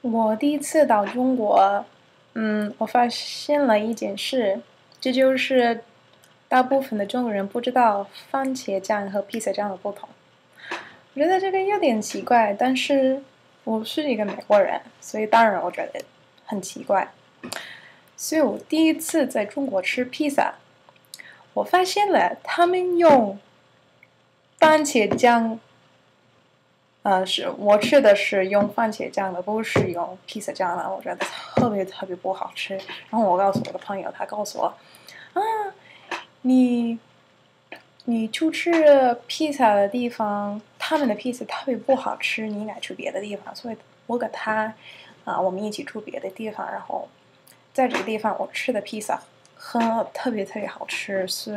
我第一次到中国，嗯，我发现了一件事，这就是大部分的中国人不知道番茄酱和披萨酱的不同。我觉得这个有点奇怪，但是我是一个美国人，所以当然我觉得很奇怪。所以我第一次在中国吃披萨，我发现了他们用番茄酱。呃，是我吃的是用番茄酱的，不是用披萨酱的。我觉得特别特别不好吃。然后我告诉我的朋友，他告诉我，啊，你你去吃披萨的地方，他们的披萨特别不好吃，你应该去别的地方。所以我跟他啊，我们一起住别的地方，然后在这个地方我吃的披萨很特别特别好吃，是。